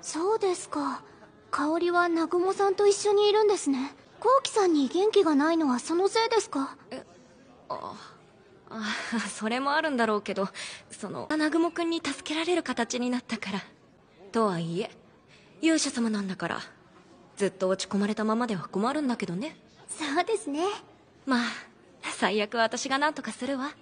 そうですか。香りは南雲さんと一緒にいるんですね。コウキさんに元気がないのはそのせいですか？えああそれもあるんだろうけどその南雲君に助けられる形になったから。とはいえ勇者様なんだからずっと落ち込まれたままでは困るんだけどね。そうですね。まあ最悪私が何とかするわ。